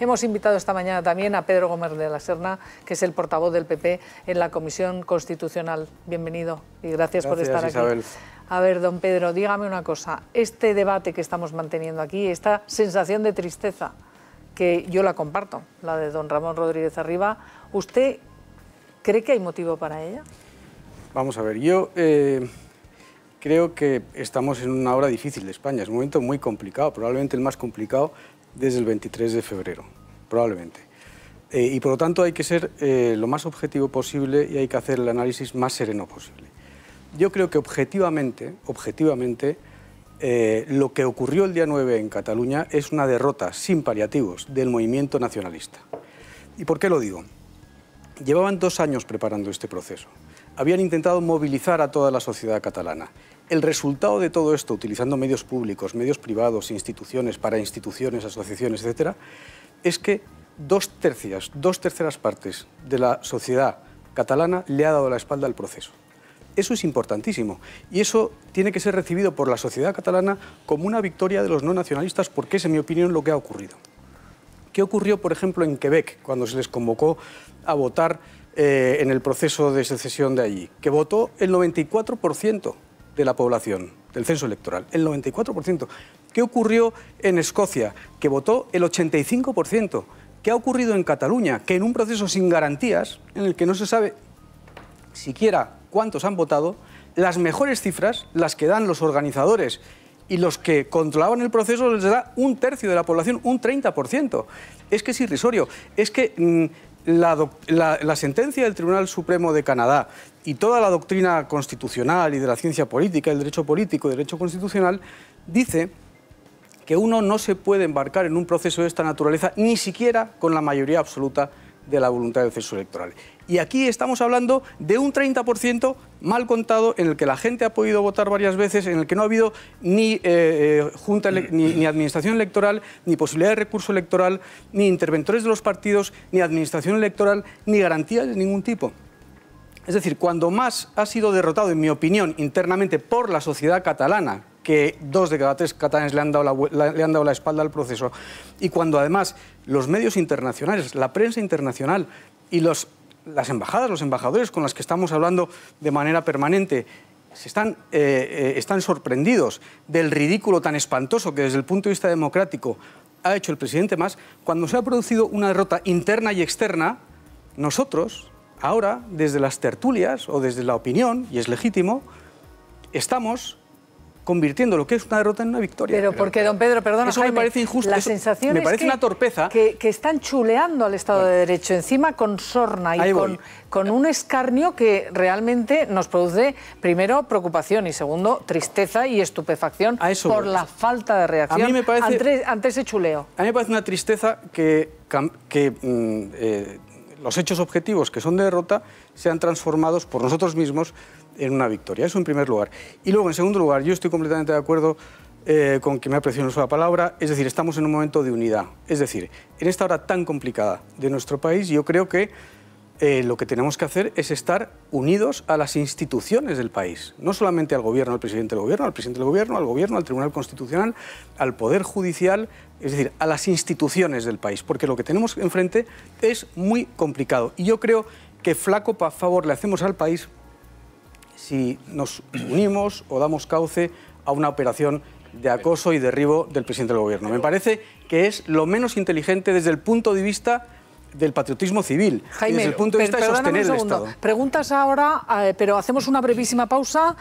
hemos invitado esta mañana también a Pedro Gómez de la Serna, que es el portavoz del PP en la Comisión Constitucional. Bienvenido y gracias, por estar aquí. A ver, don Pedro, dígame una cosa. Este debate que estamos manteniendo aquí, esta sensación de tristeza, que yo la comparto, la de don Ramón Rodríguez Arriba, ¿usted cree que hay motivo para ella? Vamos a ver, yo eh, creo que estamos en una hora difícil de España, es un momento muy complicado, probablemente el más complicado desde el 23 de febrero, probablemente. Eh, y por lo tanto hay que ser eh, lo más objetivo posible y hay que hacer el análisis más sereno posible. Yo creo que objetivamente, objetivamente lo que ocurrió el día 9 en Cataluña es una derrota sin paliativos del movimiento nacionalista. ¿Y por qué lo digo? Llevaban dos años preparando este proceso habían intentado movilizar a toda la sociedad catalana. El resultado de todo esto, utilizando medios públicos, medios privados, instituciones, para instituciones, asociaciones, etc., es que dos tercias, dos terceras partes de la sociedad catalana le ha dado la espalda al proceso. Eso es importantísimo y eso tiene que ser recibido por la sociedad catalana como una victoria de los no nacionalistas porque es, en mi opinión, lo que ha ocurrido. ¿Qué ocurrió, por ejemplo, en Quebec, cuando se les convocó a votar eh, en el proceso de secesión de allí, que votó el 94% de la población del censo electoral, el 94%. ¿Qué ocurrió en Escocia? Que votó el 85%. ¿Qué ha ocurrido en Cataluña? Que en un proceso sin garantías, en el que no se sabe siquiera cuántos han votado, las mejores cifras, las que dan los organizadores y los que controlaban el proceso, les da un tercio de la población, un 30%. Es que es irrisorio. Es que mm, la, sentencia del Tribunal Supremo de Canadá y toda la doctrina constitucional y de la ciencia política, el derecho político y derecho constitucional, dice que uno no se puede embarcar en un proceso de esta naturaleza ni siquiera con la mayoría absoluta de la voluntad del censo electoral. Y aquí estamos hablando de un 30% mal contado en el que la gente ha podido votar varias veces, en el que no ha habido ni, eh, eh, junta ni, administración electoral, ni posibilidad de recurso electoral, ni interventores de los partidos, ni administración electoral, ni garantías de ningún tipo. Es decir, cuando más ha sido derrotado, en mi opinión, internamente por la sociedad catalana, que dos de cada tres catalanes le han, dado la, le han dado la espalda al proceso, y cuando además los medios internacionales, la prensa internacional y los, las embajadas, los embajadores con los que estamos hablando de manera permanente, se están, eh, eh, están sorprendidos del ridículo tan espantoso que desde el punto de vista democrático ha hecho el presidente Mas, cuando se ha producido una derrota interna y externa, nosotros, ahora, desde las tertulias o desde la opinión, y es legítimo, estamos convirtiendo lo que es una derrota en una victoria. Pero porque, don Pedro, perdona, Eso me parece injusto. La sensación me parece una torpeza. Que, están chuleando al Estado de Derecho, encima con sorna y con, con un escarnio que realmente nos produce, primero, preocupación y segundo, tristeza y estupefacción por la falta de reacción ante, ese chuleo. A mí me parece una tristeza que, que mm, eh, los hechos objetivos que son de derrota sean transformados por nosotros mismos en una victoria. Eso en primer lugar. Y luego, en segundo lugar, yo estoy completamente de acuerdo eh, con que me ha apreciado la palabra, es decir, estamos en un momento de unidad. Es decir, en esta hora tan complicada de nuestro país, yo creo que eh, lo que tenemos que hacer es estar unidos a las instituciones del país, no solamente al gobierno, al presidente del gobierno, al presidente del gobierno, al gobierno, al Tribunal Constitucional, al Poder Judicial, es decir, a las instituciones del país, porque lo que tenemos enfrente es muy complicado. Y yo creo que flaco favor le hacemos al país si nos unimos o damos cauce a una operación de acoso y derribo del presidente del gobierno. Me parece que es lo menos inteligente desde el punto de vista del patriotismo civil, Jaime, desde el punto de vista de sostener el Estado. Preguntas ahora, eh, pero hacemos una brevísima pausa.